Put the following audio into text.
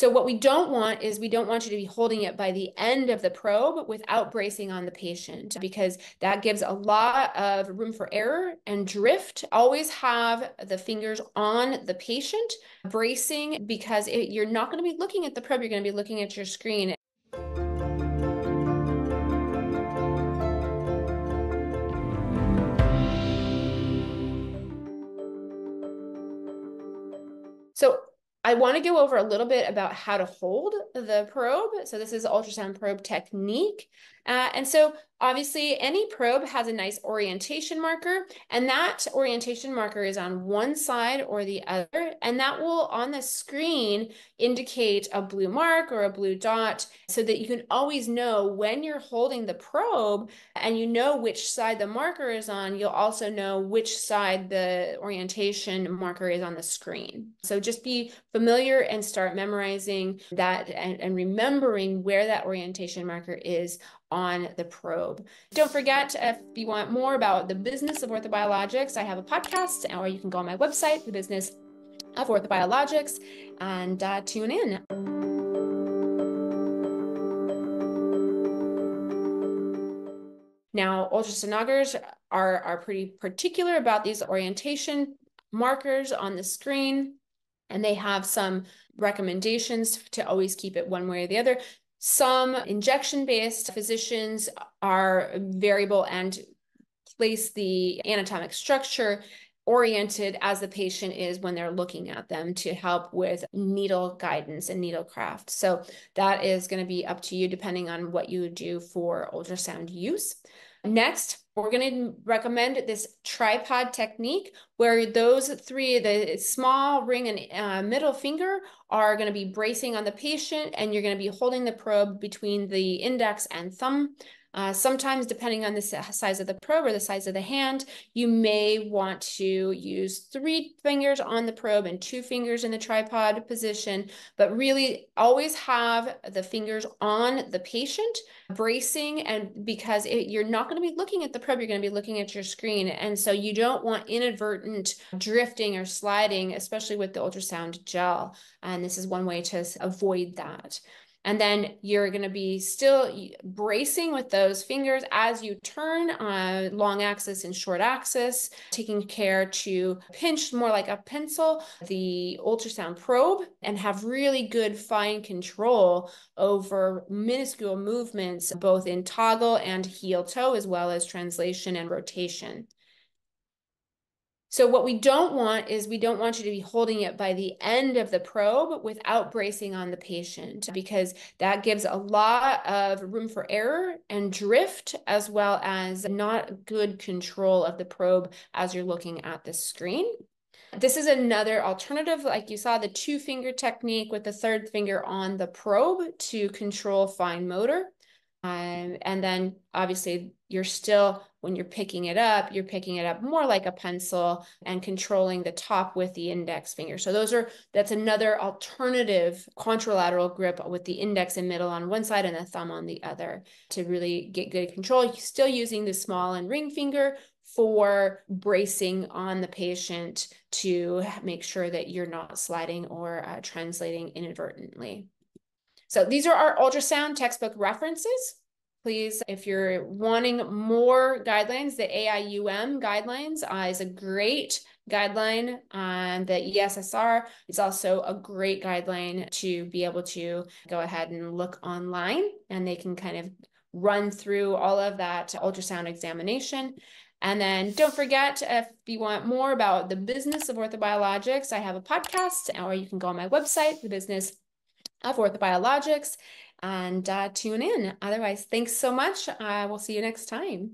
So what we don't want is we don't want you to be holding it by the end of the probe without bracing on the patient because that gives a lot of room for error and drift. Always have the fingers on the patient bracing because it, you're not going to be looking at the probe, you're going to be looking at your screen. So I want to go over a little bit about how to hold the probe. So this is ultrasound probe technique. Uh, and so obviously any probe has a nice orientation marker and that orientation marker is on one side or the other. And that will on the screen indicate a blue mark or a blue dot so that you can always know when you're holding the probe and you know which side the marker is on, you'll also know which side the orientation marker is on the screen. So just be familiar and start memorizing that and, and remembering where that orientation marker is on the probe. Don't forget, if you want more about the business of orthobiologics, I have a podcast, or you can go on my website, the business of orthobiologics, and uh, tune in. Now, ultrasonographers are, are pretty particular about these orientation markers on the screen, and they have some recommendations to always keep it one way or the other. Some injection based physicians are variable and place the anatomic structure oriented as the patient is when they're looking at them to help with needle guidance and needle craft. So that is going to be up to you depending on what you do for ultrasound use. Next, we're going to recommend this tripod technique where those three, the small ring and uh, middle finger are going to be bracing on the patient and you're going to be holding the probe between the index and thumb. Uh, sometimes, depending on the size of the probe or the size of the hand, you may want to use three fingers on the probe and two fingers in the tripod position, but really always have the fingers on the patient bracing and because it, you're not going to be looking at the probe, you're going to be looking at your screen. And so you don't want inadvertent drifting or sliding, especially with the ultrasound gel. And this is one way to avoid that. And then you're going to be still bracing with those fingers as you turn uh, long axis and short axis, taking care to pinch more like a pencil the ultrasound probe and have really good fine control over minuscule movements, both in toggle and heel toe, as well as translation and rotation. So what we don't want is we don't want you to be holding it by the end of the probe without bracing on the patient because that gives a lot of room for error and drift as well as not good control of the probe as you're looking at the screen. This is another alternative, like you saw, the two finger technique with the third finger on the probe to control fine motor. Um, and then obviously you're still, when you're picking it up, you're picking it up more like a pencil and controlling the top with the index finger. So those are, that's another alternative contralateral grip with the index and middle on one side and the thumb on the other to really get good control. You're Still using the small and ring finger for bracing on the patient to make sure that you're not sliding or uh, translating inadvertently. So these are our ultrasound textbook references. Please, if you're wanting more guidelines, the AIUM guidelines uh, is a great guideline. And the ESSR is also a great guideline to be able to go ahead and look online and they can kind of run through all of that ultrasound examination. And then don't forget, if you want more about the business of orthobiologics, I have a podcast, or you can go on my website, the business of orthobiologics and uh, tune in. Otherwise, thanks so much. Uh, we'll see you next time.